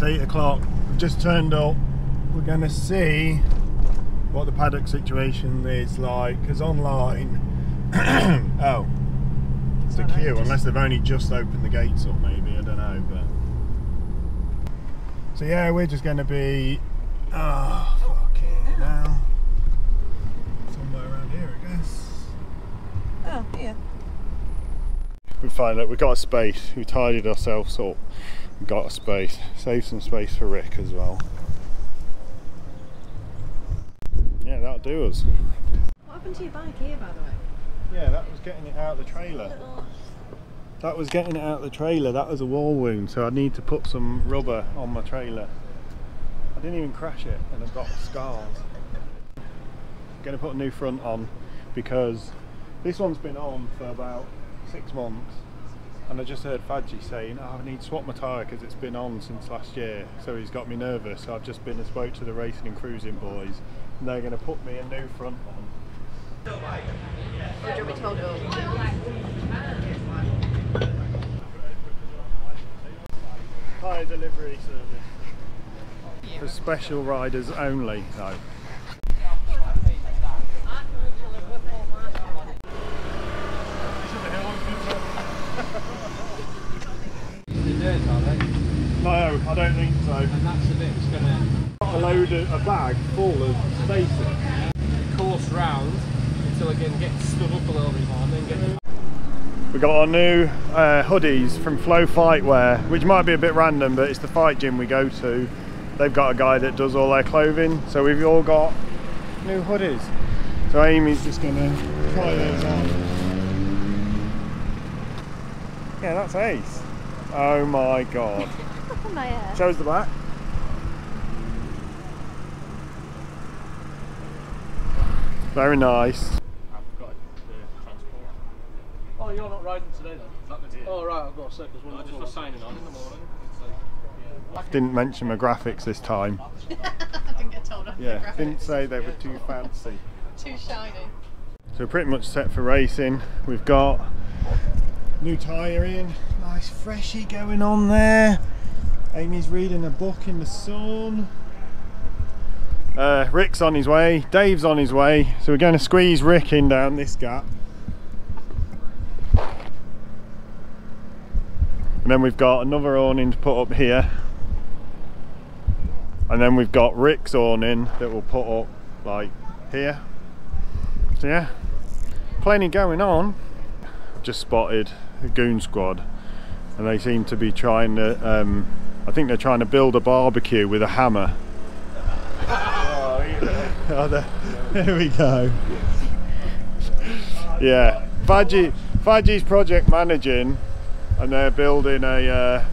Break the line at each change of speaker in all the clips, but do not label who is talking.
Right, it's eight o'clock. We've just turned up. We're going to see what the paddock situation is like. Because online, oh, it's a queue. Unless they've only just opened the gates up, maybe I don't know. But so yeah, we're just going to be. Oh, fucking now. Somewhere around here, I guess.
Oh, yeah.
we find that we've got a space. We tidied ourselves up. Got a space. Save some space for Rick as well. Yeah, that'll do us.
What happened to your bike here, by the way?
Yeah, that was getting it out of the trailer. That was getting it out of the trailer. That was a wall wound, so I need to put some rubber on my trailer. I didn't even crash it, and I've got scars. I'm to put a new front on because this one's been on for about six months, and I just heard Fadji saying, "Oh, I need to swap my tyre because it's been on since last year." So he's got me nervous. So I've just been and spoke to the racing and cruising boys, and they're going to put me a new front on.
Or do you want me to hold it up?
Tyre delivery service. For special riders only, though. No, I don't think so.
And that's the bit that's going to
Got a load of a bag full of spacing.
course round until again get stood up a little bit more and then get
We got our new uh, hoodies from Flow Fightwear, which might be a bit random, but it's the fight gym we go to. They've got a guy that does all their clothing, so we've all got new hoodies. So Amy's just gonna try those on. Yeah, that's ace. Oh my god.
My hair.
Shows the back. Very nice.
Oh, you're not riding today then? Oh, right, I've got a sec as well. just for signing on in the morning.
Didn't mention my graphics this time.
I didn't get told off the
Yeah,
graphics.
didn't say they were too fancy.
Too shiny.
So we're pretty much set for racing. We've got new tyre in, nice freshy going on there. Amy's reading a book in the sun. Uh, Rick's on his way, Dave's on his way, so we're going to squeeze Rick in down this gap. And then we've got another awning to put up here. And then we've got Rick's awning that we'll put up like here. So yeah, plenty going on. Just spotted a goon squad, and they seem to be trying to. Um, I think they're trying to build a barbecue with a hammer. Oh, there, there we go. Yeah, Fadji, Fadji's project managing, and they're building a. Uh,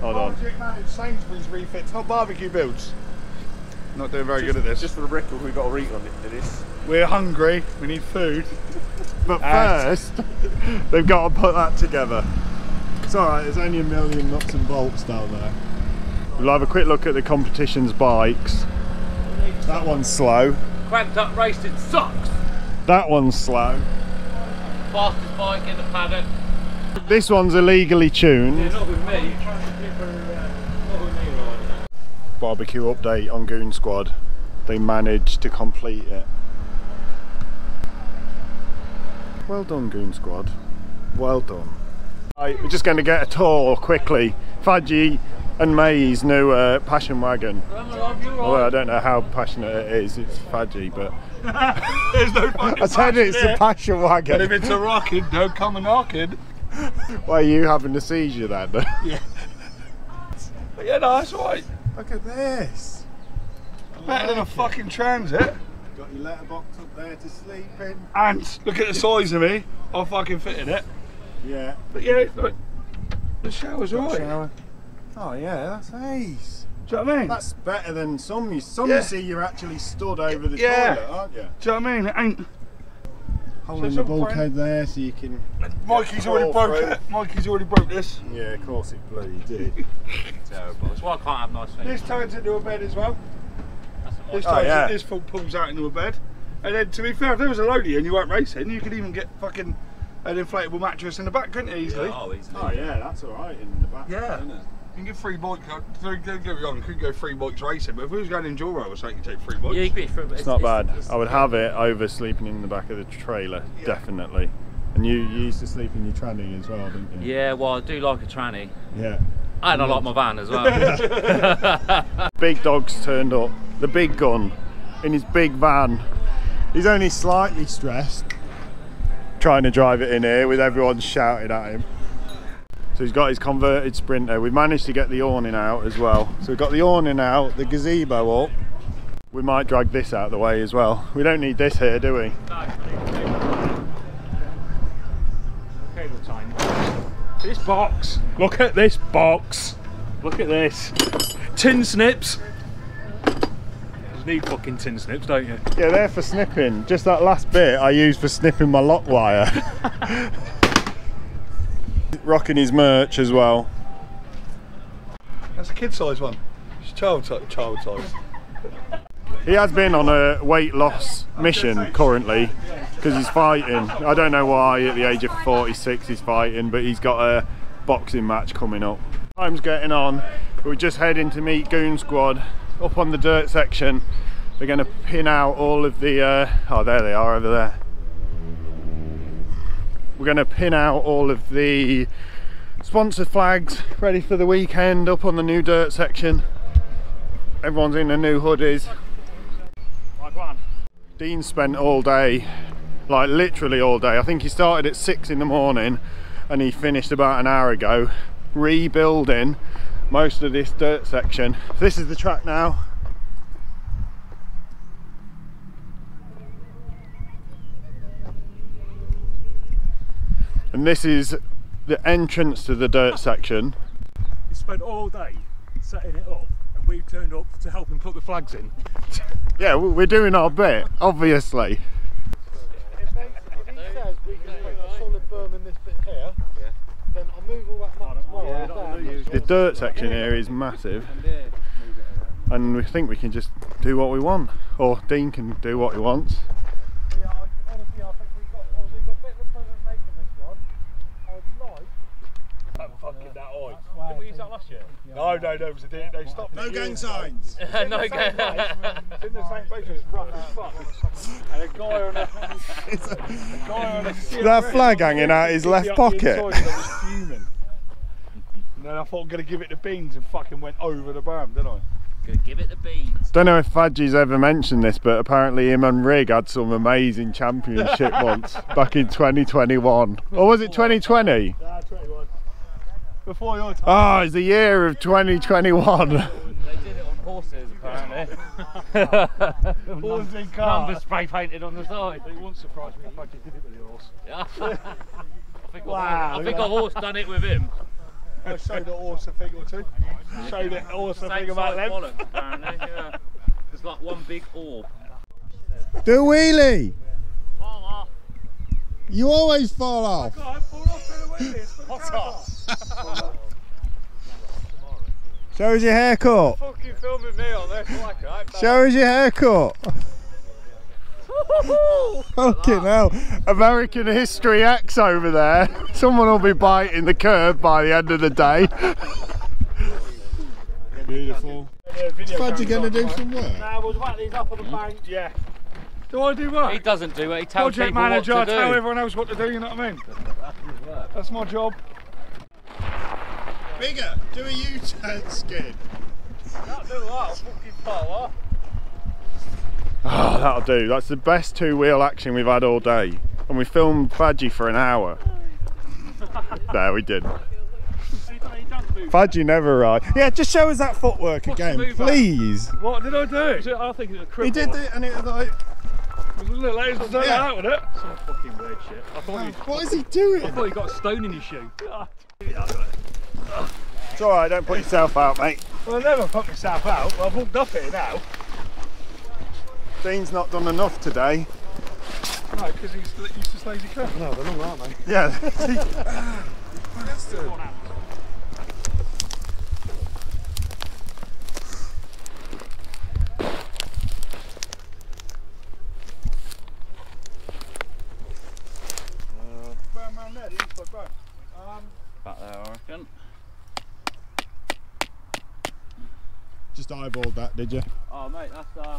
hold on.
Project managed Sainsbury's refits, not barbecue builds. Not doing very good at this.
Just for the record, we've got to eat on it for this.
We're hungry. We need food.
But first, they've got to put that together. It's alright, there's only a million nuts and bolts down there. We'll have a quick look at the competition's bikes. That one's slow.
Cranked up racing sucks!
That one's slow.
Fastest bike in the paddock.
This one's illegally tuned.
Not with me.
Barbecue update on Goon Squad. They managed to complete it. Well done, Goon Squad. Well done. Right, we're just going to get a tour quickly. Fadji and May's new uh, passion wagon. Well, I don't know how passionate it is. It's Fadji, but
There's no
I said it's a
passion wagon. And if it's a rocket, don't come a knocking.
Why are you having a seizure then?
Yeah. But yeah, no, that's alright.
Look at this.
Better than a fucking transit.
Got your letterbox up there to sleep in.
And look at the size of me. I fucking fit in it.
Yeah.
But yeah, look, the shower's alright. Do
Shower. Oh yeah, that's ace.
you know what I mean?
That's better than some. You some
Yeah.
you see you're actually stood over the
Yeah.
toilet, aren't you?
Do you know what I mean? It ain't.
Holding
So
the
some
bulkhead there so you can.
Mikey's already
crawl
broke
through.
it. Mikey's already broke this.
Yeah, of course it bloody did.
Terrible. That's why I can't have nice things.
This turns into a bed as well. This
Oh,
turns
yeah.
this full pulls out into a bed. And then to be fair, if there was a loadie and you weren't racing, you could even get fucking an inflatable mattress in the back, couldn't you easily?
Oh, easily.
oh yeah, that's all right in the back.
Yeah.
Isn't it?
You can get three bike. Don't uh, get me wrong. You could go three bikes racing, but if we was going enduro or something, you take three bikes.
Yeah, you can be for,
It's not bad. I would have it over sleeping in the back of the trailer, definitely. And you, you used to sleep in your tranny as well, didn't you?
Yeah, well, I do like a tranny.
Yeah.
And I like my van as well.
Big dog's turned up. The big gun in his big van. He's only slightly stressed trying to drive it in here with everyone shouting at him. So he's got his converted Sprinter. We've managed to get the awning out as well. So we've got the awning out, the gazebo up. We might drag this out of the way as well. We don't need this here, do we?
This box. Look at this box. Look at this. Tin snips. You need fucking tin snips, don't you?
Yeah, they're for snipping. Just that last bit I used for snipping my lock wire. Rocking his merch as well.
That's a kid size one. It's child. Child size.
He has been on a weight loss mission currently because he's fighting. I don't know why at the age of 46 he's fighting, but he's got a boxing match coming up. Time's getting on. We're just heading to meet Goon Squad up on the dirt section. They're going to pin out all of the. Uh, oh, there they are over there. We're going to pin out all of the sponsor flags ready for the weekend up on the new dirt section. Everyone's in their new hoodies. Dean spent all day, like literally all day. I think he started at six in the morning and he finished about an hour ago rebuilding most of this dirt section. This is the track now. And this is the entrance to the dirt section.
He spent all day setting it up, and we turned up to help him put the flags in.
Yeah, we- we're doing our bit, obviously.
If, they, if he says we can put a solid berm in this bit here, then I'll move all that much more.
The dirt section here is massive. And we think we can just do what we want. Or Dean can do what he wants.
Yeah, I, honestly, I think we've got, obviously got a bit of a present making this one. I'd like.
I'm fucking that oil.
Wow.
Did we use that last year?
No, no, no. It was a day, they stopped.
No gang signs.
no gang.
It's in the same place. It's rough as fuck. And a guy on a, a guy on a
That flag hanging out his left pocket.
I was fuming. And then I thought I'm gonna give it the beans and fucking went over the berm, didn't I?
Good, give it the beans.
Don't know if Fadji's ever mentioned this, but apparently him and Rig had some amazing championship months back in 2021. Or was it 2020?
Nah, 21.
Before your time.
Oh, it's the year of 2021.
They did it on horses, apparently.
Horses in car.
Numbers spray painted on the side.
It won't surprise me if I did it with the horse.
Yeah. I think,
Wow.
a, I think a horse done it with him.
I showed the horse a thing or two. Showed the horse a thing about
size
them.
bollock, apparently. Yeah. It's like one big orb.
Do a wheelie. You always fall off. Oh, Show us your haircut.
Fucking filming me on this, like right?
Show us your haircut. Fucking hell. American History X over there. Someone will be biting the curb by the end of the day. Beautiful. Fudge, you going to do some work?
Nah, we'll whack these up on the bank. Yeah. Do I do what?
He doesn't do it, he tells
Project
people
manager, I
what to
tell everyone else what to do, you know what I mean? That's my job.
Bigger. Do a U-turn skid.
Can't do that. Fucking power.
Oh, that'll do. That's the best two-wheel action we've had all day. And we filmed Fadji for an hour. there, we did.
He done, he done move.
Fadji never ride. Yeah, just show us that footwork
What's
again,
move back?
please.
What did I do? I think it's a cripple.
He did it and it was like,
It was a little lazy to
Yeah.
out with it. Some fucking weird shit. I thought, he,
what is he doing?
I thought he got a stone in his shoe.
It's alright, don't put yourself out, mate.
Well, I never put myself out. Well, I've hooked up here now.
Dean's not done enough today.
No, because he's, he's just lazy cunt. No, they're not, aren't they?
Yeah.
Back there, I reckon.
Eyeballed that, did you?
Oh mate, that's uh,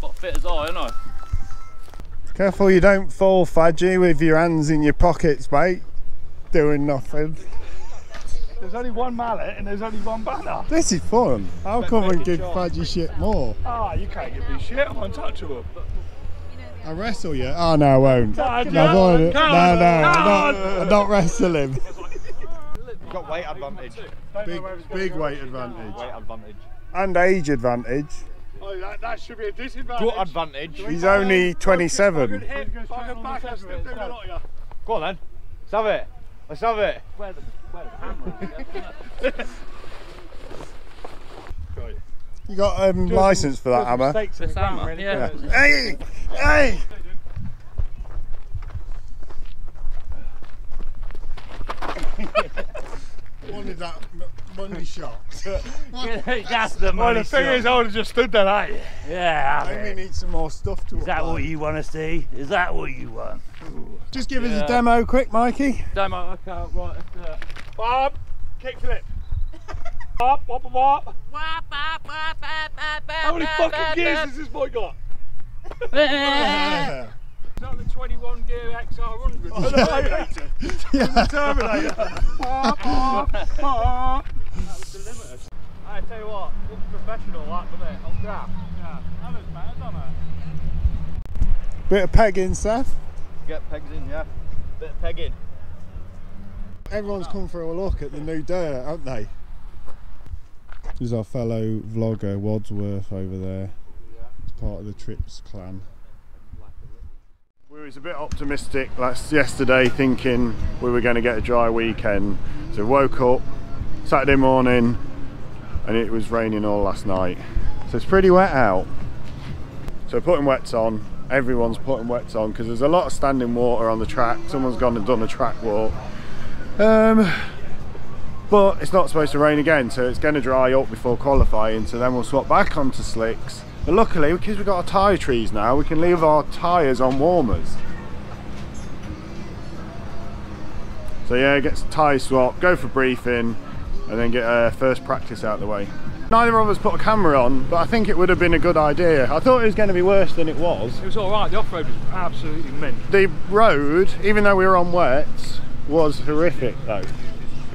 got fit as I, know.
Careful you don't fall, Fadgy, with your hands in your pockets, mate. Doing nothing.
There's only one mallet and there's only one banner.
This is fun. I'll
But
come
make
and
it
give
short.
Fadgy shit more.
Ah, you can't give me shit. I'm untouchable.
I wrestle you? Oh no, I won't.
No,
No, I won't.
Come
no,
on,
no,
come
I'm not, I'm not wrestle him.
got weight advantage.
Big,
know where it's gonna
big weight advantage.
Weight advantage.
And age advantage.
Oh, that, that should be a disadvantage.
Good advantage.
He's only 27.
Fucking hit, fucking back, I slipped over lot of you.
Go on then. Let's have it. Let's have it.
Where the, where the hammer
You got um, license for that hammer?
Mistakes in the
This hammer,
really
yeah.
good.
Hey! Hey! Wanted that m- money shot.
That's the money Well,
the thing
shot.
is, I would have just stood there, eh?
yeah, have
Maybe
it.
need some more stuff to
Is that what you want to see? Is that what you want?
Just give us a demo quick, Mikey.
Demo, okay, right, let's do it.
Bob, kickflip. Bob, wop, wop, wop. How many fucking gears has this boy got?
Yeah.
It's on the 21 gear XR100.
Oh,
Terminator.
yeah.
Terminator.
I tell you what, looks professional that, doesn't it? On graph.
Yeah, that looks better, doesn't it?
Bit of pegging, Seth.
Get pegs in, yeah. Bit of pegging.
Everyone's come for a look at the new dirt, haven't they? There's our fellow vlogger Wadsworth over there. He's part of the Trips clan. We was a bit optimistic last yesterday, thinking we were going to get a dry weekend. So woke up Saturday morning, and it was raining all last night. So it's pretty wet out. So putting wets on. Everyone's putting wets on because there's a lot of standing water on the track. Someone's gone and done a track walk. Um, but it's not supposed to rain again, so it's going to dry up before qualifying. So then we'll swap back onto slicks. But luckily, because we've got our tyre trees now, we can leave our tyres on warmers. So yeah, get tyre swap, go for briefing, and then get uh, first practice out of the way. Neither of us put a camera on, but I think it would have been a good idea. I thought it was going to be worse than it was.
It was alright, the off-road was absolutely mint.
The road, even though we were on wets, was horrific though.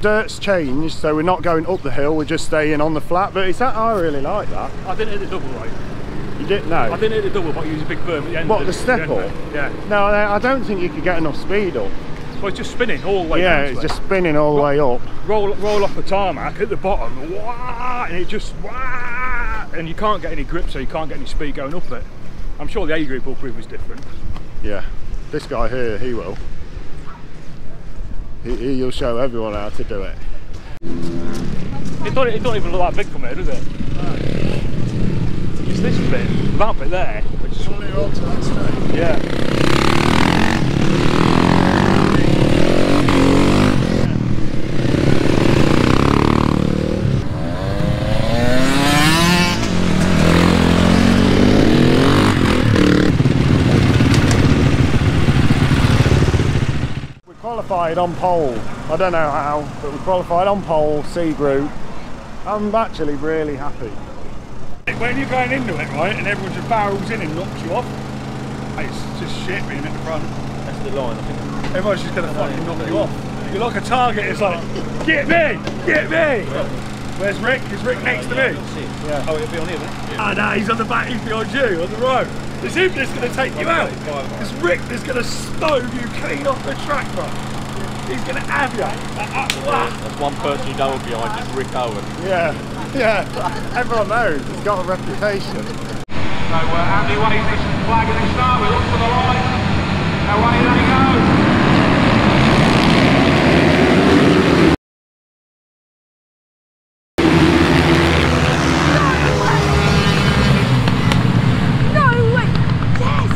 Dirt's changed, so we're not going up the hill, we're just staying on the flat, but it's that I really like that.
I didn't hit the double right.
You didn't know?
I didn't hit the double, but you used a big berm at the end.
What,
of
the step up?
Yeah.
No, I I don't think you could get enough speed up.
Well, it's just spinning all the way
yeah, it's
to it.
just spinning all the way up.
roll roll off the tarmac at the bottom, wah, and it just wah, and you can't get any grip, so you can't get any speed going up it. I'm sure the A group will prove it's different.
Yeah, this guy here, he will. He, he'll show everyone how to do it.
It don't, it don't even look that big from here, does it? It's this bit, that bit there, which is yeah.
We qualified on pole. I don't know how, but we qualified on pole, C group. I'm actually really happy.
When you're going into it, right, and everyone just barrels in and knocks you off, it's just shit being at the front.
That's the line, I think.
Everyone's just going to fucking knock you off. You're like a target, it's like, get me, get me! Where's Rick? Is Rick next to me?
Yeah. Oh, it'll be on here, then.
Ah, no, he's on the back, he's behind you, on the road. It's him that's going to take you out. It's Rick that's going to stove you clean off the track, bro. He's going to have you.
That's one person you know behind, is Rick Owen.
Yeah, yeah. Everyone knows. He's got a reputation.
So uh, Andy waves his flag at the start, we look to the line, away they go.
No way! Yes!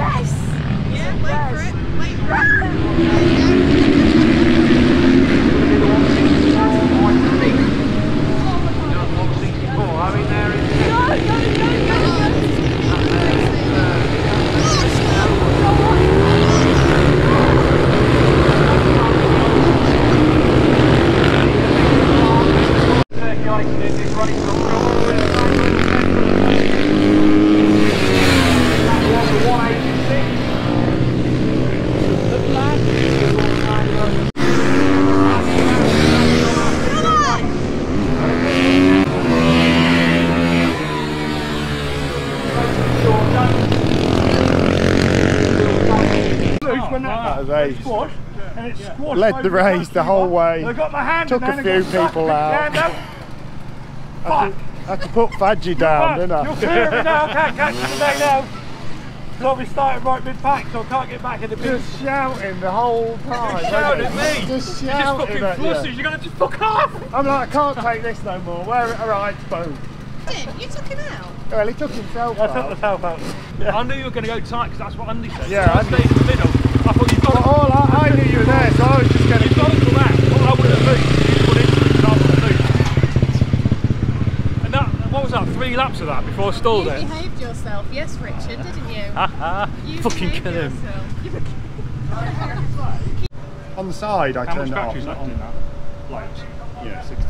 Yes!
Yeah, wait for it. Wait for it.
I mean, there is
No, no, no, no, no, no.
circulating in this running from
race.
Squash, and it squashed
Led the race the whole
lever,
way.
I got my hand
Took
in
a few people out.
Yeah, no.
I had to, I had to put Fadgy down, didn't I?
You'll clear me now, I can't catch you today now. Because I'll be starting right mid-pack, so I can't get back in the pit.
Just shouting the whole time.
Just shouting
wasn't
at me.
Just
You're just fucking
at you.
you're gonna just fuck off.
I'm like, I can't take this no more. Where it alright, boom.
Tim, you took him out.
Well, he took himself out.
I took
out.
myself out. Yeah.
I knew you were going to go tight because that's what Andy said.
Yeah,
so I
Andy-
stayed in the middle.
All I, I knew you were there, so I was just going to
You've got to come out. What I would have moved, you put it, I would have moved. And that, what was that, three laps of that before I stalled
You
it?
behaved yourself, yes, Richard, didn't you?
Haha,
You
fucking kill him.
On the side, I
How much
turned it off.
battery's
not
left in that? Lights.
Yeah, 60%.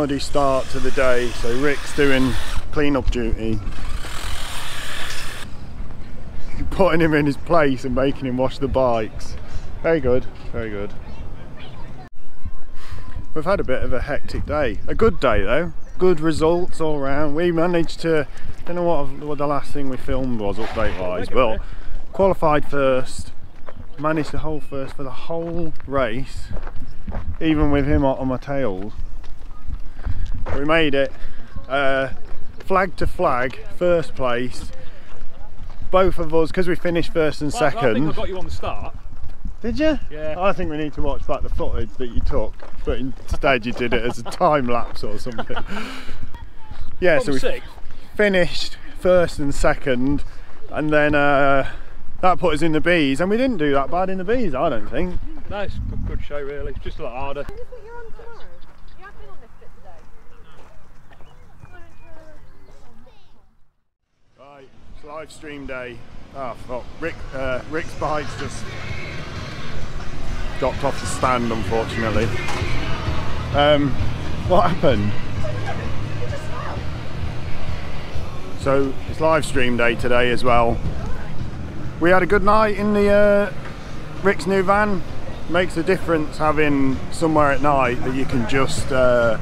Muddy start to the day, so Rick's doing clean-up duty. Putting him in his place and making him wash the bikes. Very good, very good. We've had a bit of a hectic day. A good day though. Good results all round. We managed to, don't know what, what the last thing we filmed was update wise, but qualified first. Managed to hold first for the whole race, even with him on on my tail. We made it. Uh, flag to flag, first place. Both of us, because we finished first and
Well, I think I
second.
got you on the start.
Did you?
Yeah.
I think we need to watch back the footage that you took, but instead you did it as a time lapse or something. Yeah, so we
sixth.
finished first and second, and then uh, that put us in the bees, and we didn't do that bad in the bees, I don't think.
No, good, good show really. Just a lot harder.
Who put you on tomorrow? You have been on this bit today.
Right, it's live stream day. Oh fuck, Rick, uh, Rick's bike's just dropped off the stand, unfortunately. Um, what happened? So it's live stream day today as well. We had a good night in the uh, Rick's new van. Makes a difference having somewhere at night that you can just uh,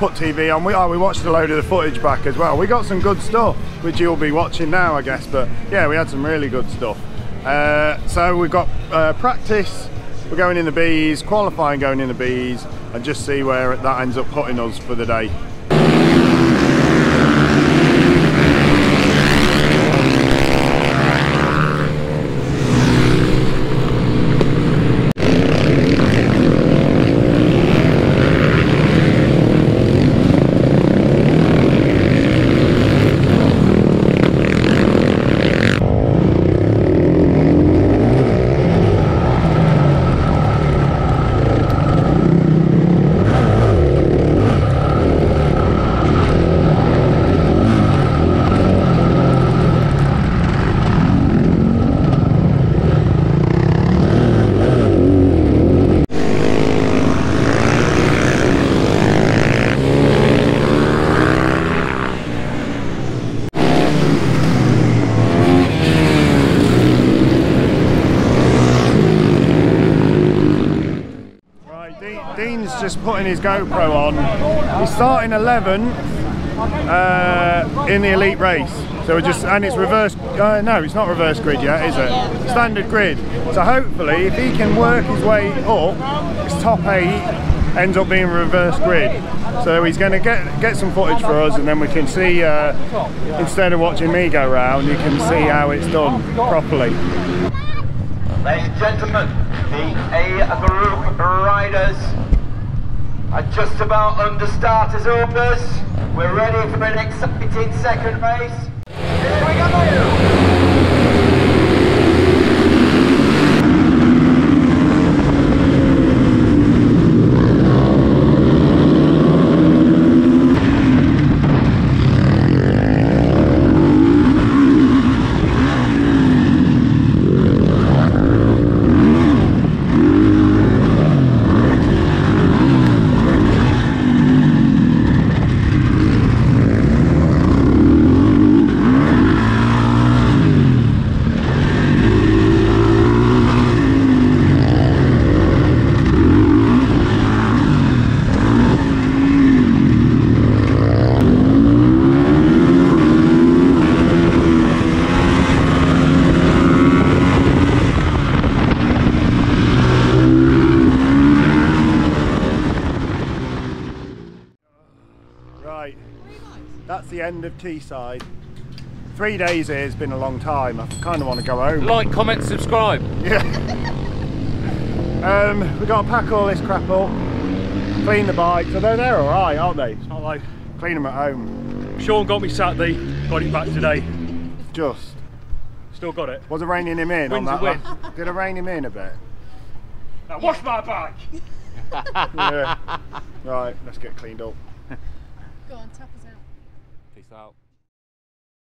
put TV on. We, oh, we watched a load of the footage back as well. We got some good stuff, which you'll be watching now, I guess. But yeah, we had some really good stuff. Uh, so we've got uh, practice. We're going in the bees, qualifying going in the bees, and just see where that ends up putting us for the day. Just putting his GoPro on. He's starting 11th uh, in the elite race. So we're just, and it's reverse, uh, no, it's not reverse grid yet, is it? Standard grid. So hopefully, if he can work his way up, his top eight ends up being reverse grid. So he's going to get get some footage for us, and then we can see. Uh, instead of watching me go round, you can see how it's done properly.
Ladies and gentlemen, the A group riders are just about under starters orders. We're ready for an exciting second race. Here we go!
Right, that's the end of Teesside. Three days here has been a long time. I kind of want to go home.
Like, comment, subscribe.
Yeah. um, we've got to pack all this crap up, clean the bikes. Although they're all right, aren't they? It's not like clean them at home.
Sean got me Saturday, got it back today.
Just.
Still got it.
Was it reining him in
Win's a
on that?
win.
Did it rein him in a bit?
Now wash my bike!
yeah. Right, let's get cleaned up.
Go on, tap us out.
Peace out.